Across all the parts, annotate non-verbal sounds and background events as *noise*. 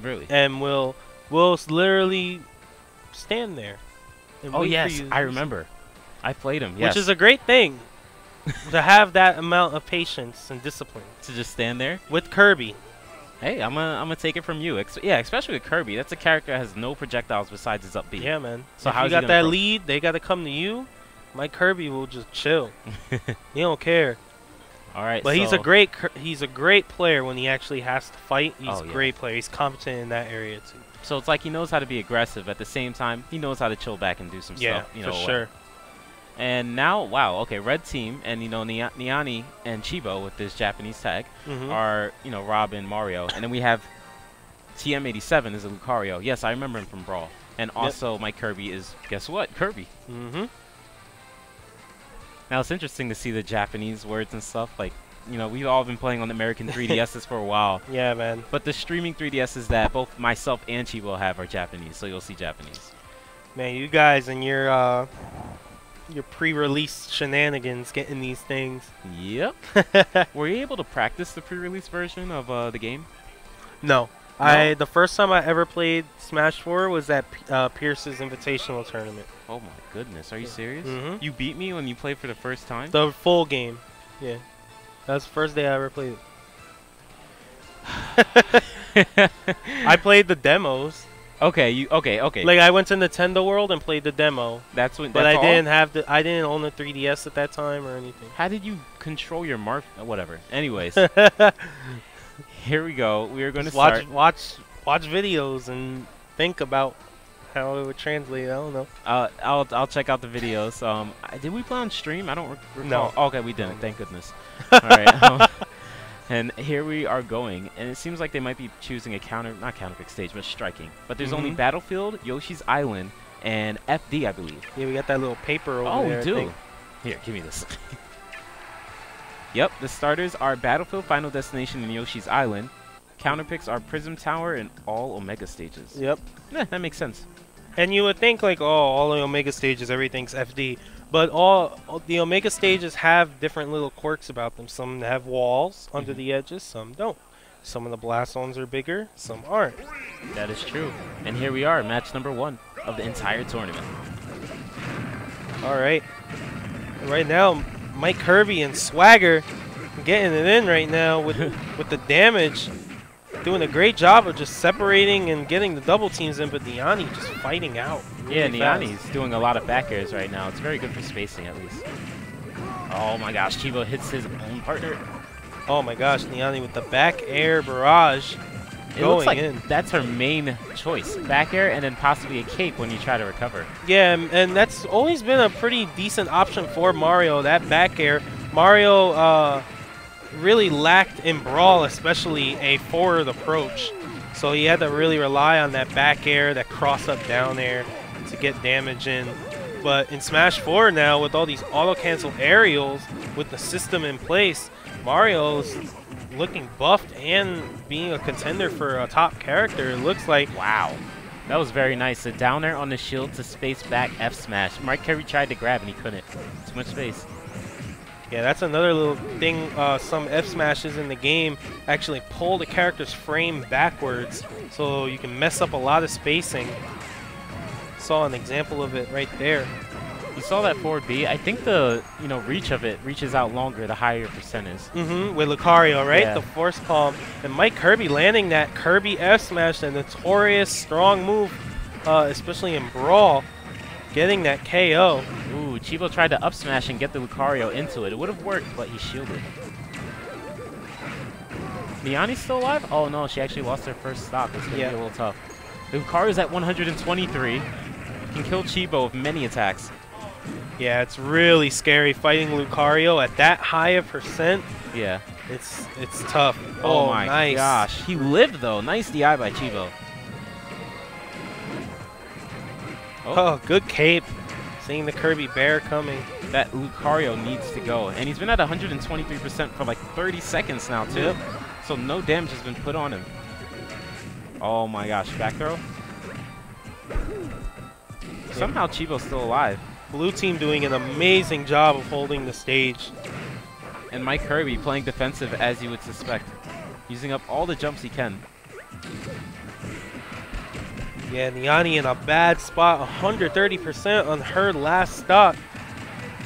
Really? and will will literally stand there. Oh yes, I remember. I played him. Yes. Which is a great thing *laughs* to have that amount of patience and discipline to just stand there. with Kirby. Hey, I'm gonna I'm gonna take it from you. Ex- yeah, especially with Kirby. That's a character that has no projectiles besides his up B. Yeah, man. So if how's you got that lead, they got to come to you. My Kirby will just chill. *laughs* he don't care. All right. But he's a great he's a great player when he actually has to fight. He's Oh, a yeah. great player. He's competent in that area too. So it's like he knows how to be aggressive. At the same time, he knows how to chill back and do some Yeah, stuff. You for know, sure. And now, wow, okay, red team, and you know, Nia- Nyani and Chibo with this Japanese tag Mhm. are, you know, Rob and Mario, and then we have TM87 is a Lucario. Yes, I remember him from Brawl. And also, Mike Kirby is, guess what? Kirby. Mhm. Now it's interesting to see the Japanese words and stuff. Like, you know, we've all been playing on the American *laughs* 3DSs for a while. Yeah, man. But the streaming 3DSs that both myself and Chibo have are Japanese, so you'll see Japanese. Man, you guys and your uh your pre-release shenanigans getting these things. Yep. *laughs* Were you able to practice the pre-release version of uh, the game? No. I the first time I ever played Smash 4 was at P- uh, Pierce's Invitational tournament. Oh my goodness, are you serious? Mhm. You beat me when you played for the first time? The full game. Yeah. That's the first day I ever played it. *laughs* I played the demos. okay, you okay, okay. Like I went to Nintendo World and played the demo, that's when but that's I all? didn't have the I didn't own the 3DS at that time or anything. How did you control your mark uh, whatever. Anyways, *laughs* *laughs* here we go. We are going to watch start watch watch videos and think about how it would translate. I don't know. uh, I'll I'll check out the videos. Um I- did we play on stream? I don't rec- recall. No. Okay, we didn't. Thank goodness. *laughs* All right. um, And here we are going, and it seems like they might be choosing a counter, not counter pick stage, but striking. But there's only Mhm. Battlefield, Yoshi's Island, and FD, I believe. Yeah, we got that little paper over oh, there. I we do. Here, give me this. *laughs* yep, the starters are Battlefield, Final Destination, and Yoshi's Island. Counter picks are Prism Tower and all Omega stages. Yep. Yeah, that makes sense. And you would think like, oh, all the Omega stages, everything's FD, but all, all the Omega stages have different little quirks about them. Some have walls under Mhm. the edges, some don't. Some of the blast zones are bigger, some aren't. That is true. And here we are, match number one of the entire tournament. All right. Right now, Mike Kirby and Swagger getting it in right now with *laughs* with the damage, doing a great job of just separating and getting the double teams in. But Nyani just fighting out. Yeah, really fast. Nyani's doing a lot of back airs right now. It's very good for spacing, at least. Oh my gosh, Chibo hits his own partner. Oh my gosh, Nyani with the back air barrage. It Going looks like in. that's her main choice. Back air and then possibly a cape when you try to recover. Yeah, and- that's always been a pretty decent option for Mario. That back air, Mario uh, really lacked in Brawl, especially a forward approach. So he had to really rely on that back air, that cross up down air to get damage in. But in Smash 4 now, with all these auto cancel aerials, with the system in place, Mario's looking buffed and being a contender for a top character. It looks like Wow. That was very nice. A down there on the shield to space back F smash. Mike Kirby tried to grab and he couldn't. Too much space. Yeah, that's another little thing. Uh, some F smashes in the game actually pull the character's frame backwards, so you can mess up a lot of spacing. Saw an example of it right there. You saw that forward B. I think the you know reach of it reaches out longer the higher your percent is. Mm-hmm. With Lucario, right? Yeah. The force palm. And Mike Kirby landing that Kirby F smash, the notorious strong move, uh, especially in Brawl, getting that KO. Ooh, Chibo tried to up smash and get the Lucario into it. It would have worked, but he shielded. Nyani's still alive? Oh no, she actually lost her first stock. It's gonna Yeah. be a little tough. Lucario's at 123. Can kill Chibo with many attacks. Yeah, it's really scary fighting Lucario at that high a percent. Yeah. It's it's tough. Oh, oh, my nice. gosh. He lived though. Nice DI by Chibo. Oh, Oh, good cape. Seeing the Kirby Bear coming. that Lucario needs to go. And he's been at 123% for like 30 seconds now too. Yep. So no damage has been put on him. Oh my gosh, back throw. Somehow Chibo's still alive. Blue team doing an amazing job of holding the stage. And Mike Kirby playing defensive as you would suspect. Using up all the jumps he can. Yeah, Nyani in a bad spot, 130% on her last stock.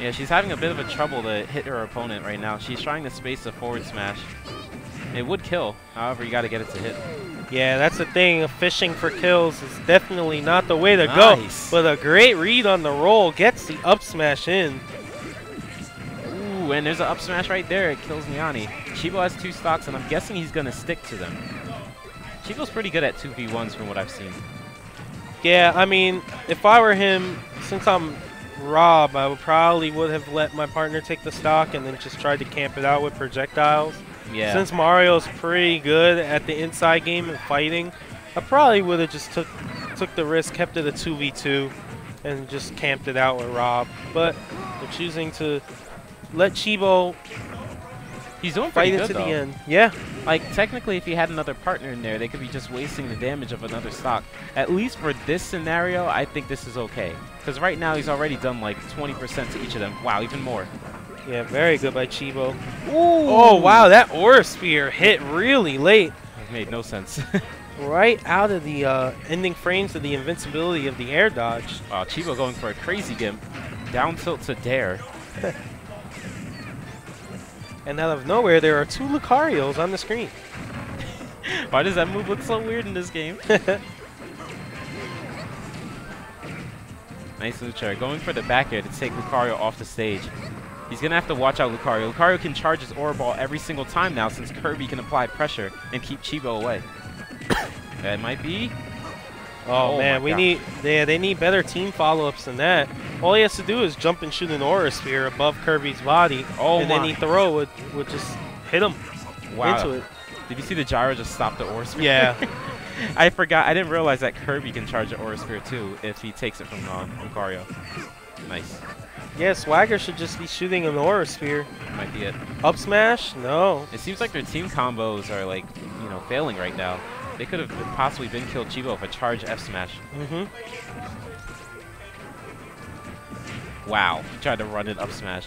Yeah, she's having a bit of a trouble to hit her opponent right now. She's trying to space a forward smash. It would kill, however, you got to get it to hit. Yeah, that's the thing. Fishing for kills is definitely not the way to Nice. go. But a great read on the roll gets the up smash in. Ooh, and there's an up smash right there. It kills Nyani. Chibo has two stocks, and I'm guessing he's going to stick to them. Chibo's pretty good at 2v1s from what I've seen. Yeah, I mean, if I were him, since I'm Rob, I would probably would have let my partner take the stock and then just tried to camp it out with projectiles. Yeah. Since Mario's pretty good at the inside game and fighting, I probably would have just took took the risk, kept it a 2v2, and just camped it out with Rob. But they're choosing to let Chibo he's doing pretty fight good, it to the though. end. Yeah, Like, technically, if he had another partner in there, they could be just wasting the damage of another stock. At least for this scenario, I think this is okay. Because right now, he's already done like 20% to each of them. Wow, even more. Yeah, very good by Chibo. Ooh. Oh wow, that Aura Sphere hit really late. It made no sense. *laughs* right out of the uh, ending frames of the invincibility of the air dodge. wow, Chibo going for a crazy gimp. Down tilt to dare. *laughs* And out of nowhere, there are two Lucarios on the screen. *laughs* Why does that move look so weird in this game? nice Luchar. Going for the back air to take Lucario off the stage. He's going to have to watch out Lucario. Lucario can charge his Aura Ball every single time now since Kirby can apply pressure and keep Chibo away. *coughs* that might be. Oh, Oh man, we need yeah, they need better team follow-ups than that. All he has to do is jump and shoot an Aura Sphere above Kirby's body, Oh and then he throw would would just hit him Wow. into it. Did you see the gyro just stop the Aura Sphere? Yeah. *laughs* I forgot. I didn't realize that Kirby can charge the Aura Sphere too if he takes it from uh, Lucario. Nice. Yeah, Swagger should just be shooting an Aura Sphere. Might be it. Up smash? No. It seems like their team combos are like, you know, failing right now. They could have possibly been killed Chibo if a charge F smash. Mm-hmm. Wow. He tried to run it up smash.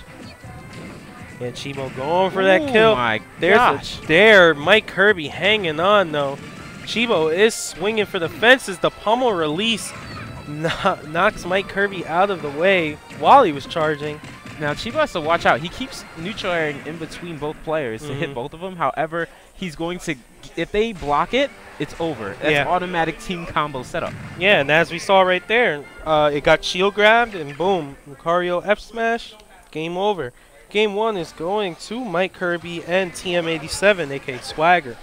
And Chibo going for that kill. Oh my There's gosh. a there. Mike Kirby hanging on though. Chibo is swinging for the fences. The pummel release knocks Mike Kirby out of the way while he was charging. Now Chibo has to watch out. He keeps neutral airing in between both players to hit Mhm. both of them. However, he's going to, if they block it, it's over. That's Yeah. automatic team combo setup. Yeah, and as we saw right there, uh, it got shield grabbed and boom, Lucario F smash, game over. Game one is going to Mike Kirby and TM87, aka Swagger.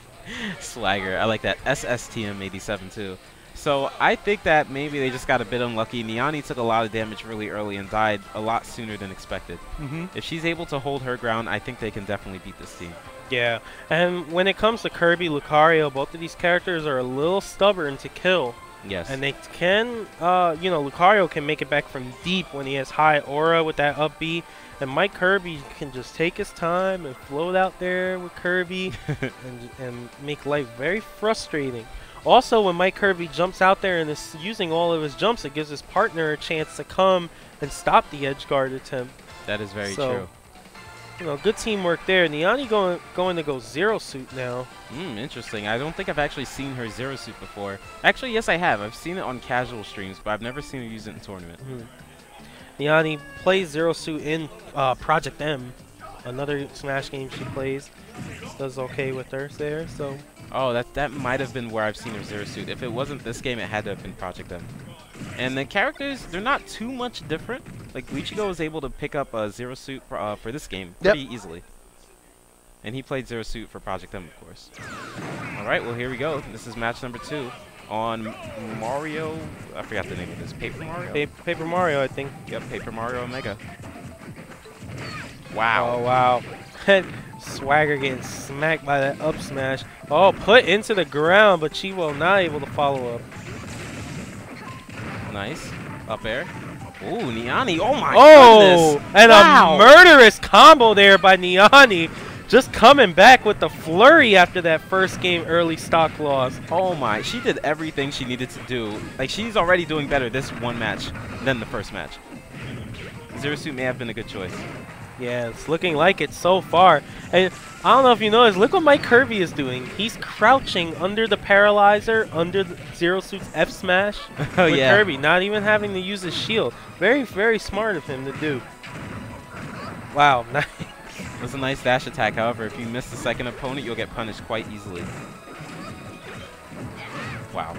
*laughs* Swagger. I like that. SSTM87 too. So I think that maybe they just got a bit unlucky. Nyani took a lot of damage really early and died a lot sooner than expected. Mm-hmm. If she's able to hold her ground, I think they can definitely beat this team. Yeah, and when it comes to Kirby, Lucario, both of these characters are a little stubborn to kill. Yes. And they can, uh, you know, Lucario can make it back from deep when he has high aura with that up B. And Mike Kirby can just take his time and float out there with Kirby *laughs* and, and make life very frustrating. Also, when Mike Kirby jumps out there and is using all of his jumps, it gives his partner a chance to come and stop the edge guard attempt. that is very So, true. You know, good teamwork there. Nyani going going to go zero suit now. Hmm, interesting. I don't think I've actually seen her zero suit before. Actually, yes, I have. I've seen it on casual streams, but I've never seen her use it in tournament. Mhm. Nyani plays Zero Suit in uh, Project M, another Smash game she plays. Does okay with her there, so Oh, that that might have been where I've seen her zero suit. If it wasn't this game, it had to have been Project M. And the characters, they're not too much different. Like Ichigo was able to pick up a zero suit for, uh, for this game Yep. pretty easily. And he played zero suit for Project M, of course. All right, well here we go. This is match number two on Mario. I forgot the name of this. Paper Mario. Pa- Paper Mario, I think. Yep, Paper Mario Omega. Wow. Oh wow, *laughs* Swagger getting smacked by that up smash. Oh, put into the ground, but Chibo not able to follow up. Nice. Up air. Ooh, Nyani. Oh my oh, goodness. and Wow. a murderous combo there by Nyani. Just coming back with the flurry after that first game early stock loss. Oh my, she did everything she needed to do. Like, she's already doing better this one match than the first match. Zero Suit may have been a good choice. Yeah, it's looking like it so far. And I don't know if you noticed, look what Mike Kirby is doing. He's crouching under the paralyzer, under the Zero Suit's F smash. *laughs* Oh, with yeah. Kirby, not even having to use his shield. Very, very smart of him to do. Wow, *laughs* nice. That's a nice dash attack. However, if you miss the second opponent, you'll get punished quite easily. Wow.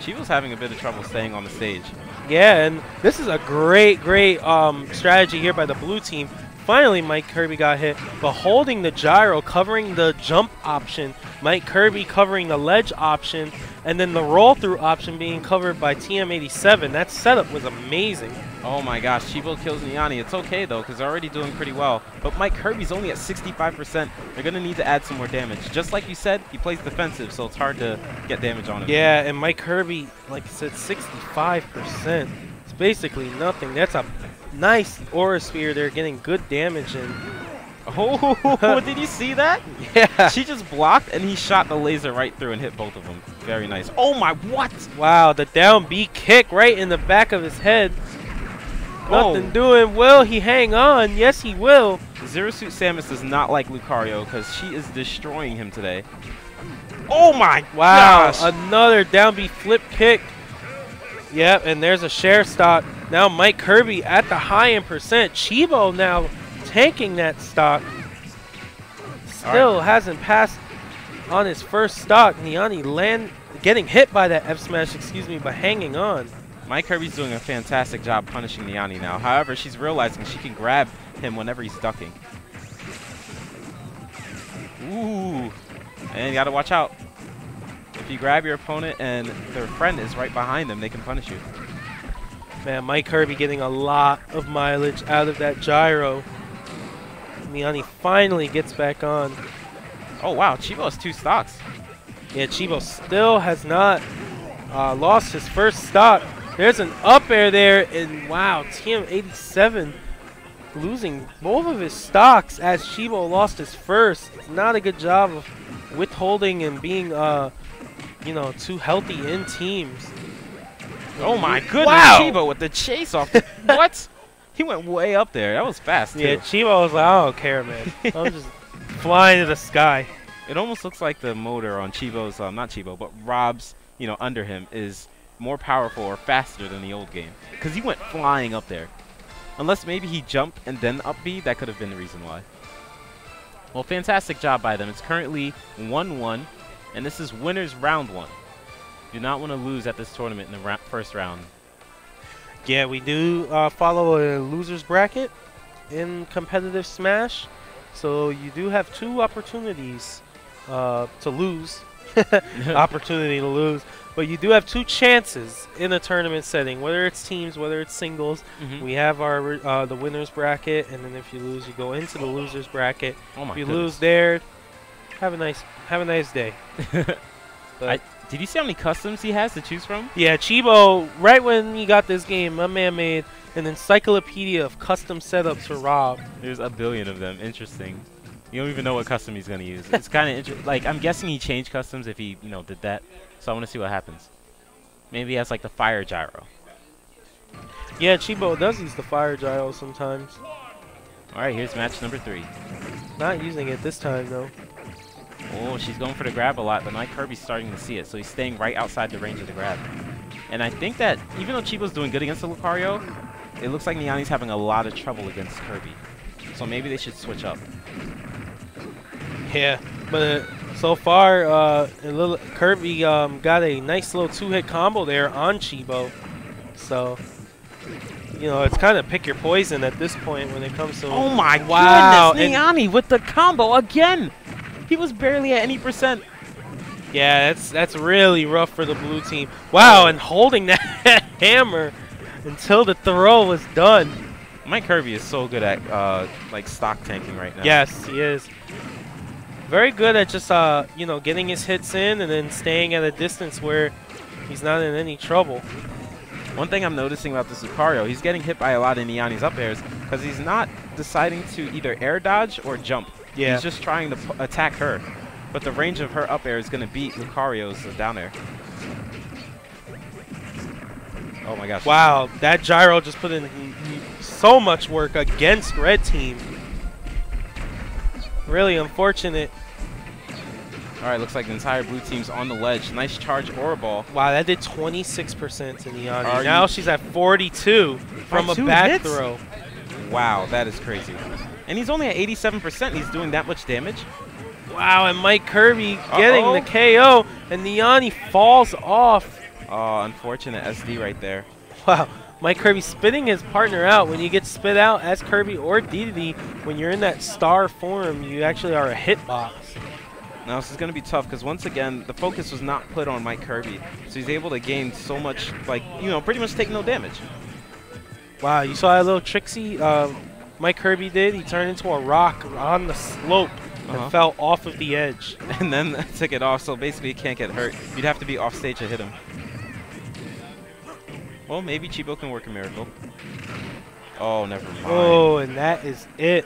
Chibo's having a bit of trouble staying on the stage. Yeah, and this is a great, great um, strategy here by the blue team. Finally, Mike Kirby got hit, but holding the gyro, covering the jump option, Mike Kirby covering the ledge option, and then the roll through option being covered by TM87. That setup was amazing. Oh my gosh, Chibo kills Nyani. It's okay though, because they're already doing pretty well. But Mike Kirby's only at 65%. They're going to need to add some more damage. Just like you said, he plays defensive, so it's hard to get damage on him. Yeah, and Mike Kirby, like I said, 65%. It's basically nothing. That's a nice aura sphere. They're getting good damage in. *laughs* Oh, did you see that? *laughs* Yeah. She just blocked and he shot the laser right through and hit both of them. Very nice. Oh my, what? Wow, the down B kick right in the back of his head. Oh. Nothing doing. Will he hang on? Yes, he will. Zero Suit Samus does not like Lucario because she is destroying him today. Oh my Wow, gosh. another down B flip kick. Yep, and there's a share stock. Now Mike Kirby at the high end percent. Chibo now tanking that stock. Still hasn't passed on his first stock. Nyani land getting hit by that F smash, excuse me, but hanging on. Mike Kirby's doing a fantastic job punishing Nyani now. However, she's realizing she can grab him whenever he's ducking. Ooh. And you gotta watch out. If you grab your opponent and their friend is right behind them, they can punish you. Man, Mike Kirby getting a lot of mileage out of that gyro. Nyani finally gets back on. Oh wow, Chibo has two stocks. Yeah, Chibo still has not uh, lost his first stock. There's an up air there, and wow, TM87 losing both of his stocks as Chibo lost his first. It's not a good job of withholding and being, uh, you know, too healthy in teams. Oh my goodness, Wow. Chibo with the chase off. The, *laughs* what? He went way up there. That was fast too. Yeah, Chibo was like, I don't care, man. *laughs* I'm just flying to the sky. It almost looks like the motor on Chibo's, um, not Chibo, but Rob's, you know, under him is more powerful or faster than the old game. Because he went flying up there. Unless maybe he jumped and then up B, that could have been the reason why. Well, fantastic job by them. It's currently 1-1, and this is winners round one. Do not want to lose at this tournament in the ra first round. Yeah, we do uh, follow a loser's bracket in competitive Smash. So you do have two opportunities uh, to lose. *laughs* Opportunity to lose. But you do have two chances in a tournament setting, whether it's teams, whether it's singles. Mhm. We have our uh, the winners bracket, and then if you lose, you go into the losers bracket. Oh my if you goodness. lose there, have a nice have a nice day. But- *laughs* I, did you see how many customs he has to choose from? Yeah, Chibo, right when he got this game, my man made an encyclopedia of custom setups for Rob. There's a billion of them. Interesting. You don't even know what custom he's gonna use. It's kind of interesting. Like I'm guessing he changed customs if he, you know, did that. So I want to see what happens. Maybe he has like the fire gyro. Yeah, Chibo does use the fire gyro sometimes. All right, here's match number three. Not using it this time though. Oh, she's going for the grab a lot, but Mike Kirby's starting to see it, so he's staying right outside the range of the grab. And I think that even though Chibo's doing good against the Lucario, it looks like Nyani's having a lot of trouble against Kirby. So maybe they should switch up. Yeah, but uh, so far, uh, a little Kirby um, got a nice little two-hit combo there on Chibo. So, you know, it's kind of pick your poison at this point when it comes to. Oh my Wow, goodness, and- Nyani with the combo again! He was barely at any percent. Yeah, that's that's really rough for the blue team. Wow, and holding *laughs* that hammer until the throw was done. Mike Kirby is so good at uh, like stock tanking right now. Yes, he is. Very good at just uh, you know, getting his hits in and then staying at a distance where he's not in any trouble. One thing I'm noticing about this Lucario, he's getting hit by a lot of Nyani's up airs because he's not deciding to either air dodge or jump. Yeah. He's just trying to p- attack her. But the range of her up air is going to beat Lucario's uh, down air. Oh my gosh. Wow, that gyro just put in so much work against red team. Really unfortunate. All right, looks like the entire blue team's on the ledge. Nice charge aura ball. Wow, that did 26% to Nyani. Are now she's at 42 from a two back hits? throw. Wow, that is crazy. And he's only at 87%. and He's doing that much damage. Wow, and Mike Kirby getting Uh-oh. the KO, and Nyani falls off. Oh, unfortunate SD right there. Wow, Mike Kirby spitting his partner out. When you get spit out as Kirby or DDD, when you're in that star form, you actually are a hitbox. Now this is going to be tough because once again, the focus was not put on Mike Kirby. So he's able to gain so much, like, you know, pretty much take no damage. Wow, you saw that little tricksy uh, Mike Kirby did? He turned into a rock on the slope and fell off of the edge. *laughs* And then *laughs* took it off, so basically he can't get hurt. You'd have to be off stage to hit him. Well, maybe Chibo can work a miracle. Oh, never mind. Oh, and that is it.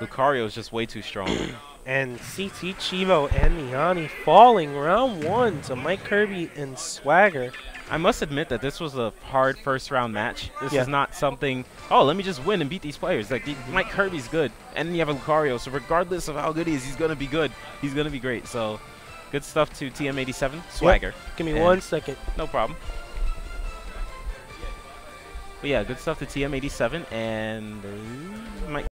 Lucario is just way too strong. *clears throat* And CT Chibo and Nyani falling round one to Mike Kirby and Swagger. I must admit that this was a hard first round match. This Yeah. is not something, oh, let me just win and beat these players. Like, the- Mike Kirby's good, and then you have a Lucario, so regardless of how good he is, he's going to be good. He's going to be great. So, good stuff to TM87, Swagger. Give me And- one second. No problem. But yeah, good stuff to TM87, and